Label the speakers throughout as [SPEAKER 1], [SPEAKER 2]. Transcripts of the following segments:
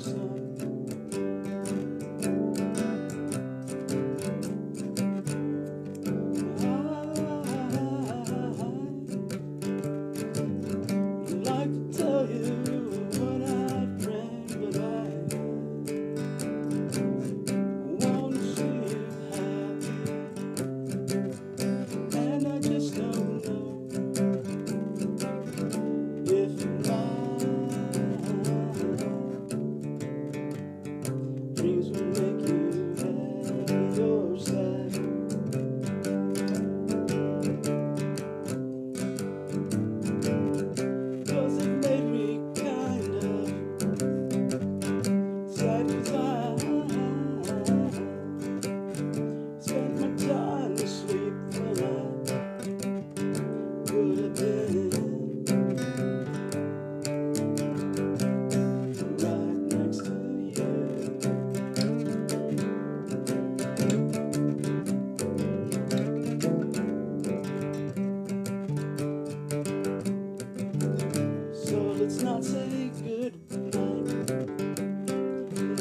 [SPEAKER 1] Jerusalem. Let's not say goodbye.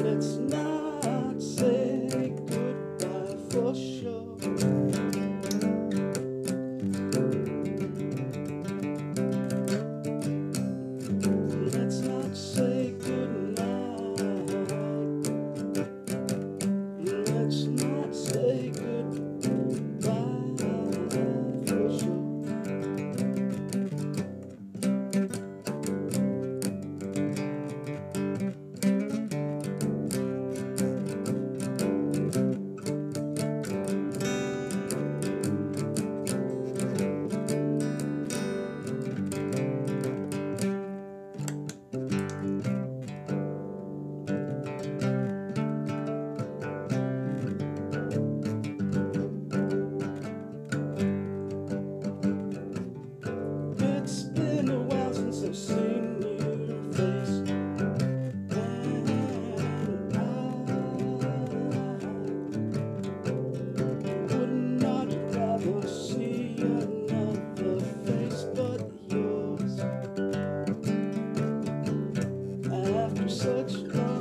[SPEAKER 1] Let's not say goodbye for sure. such.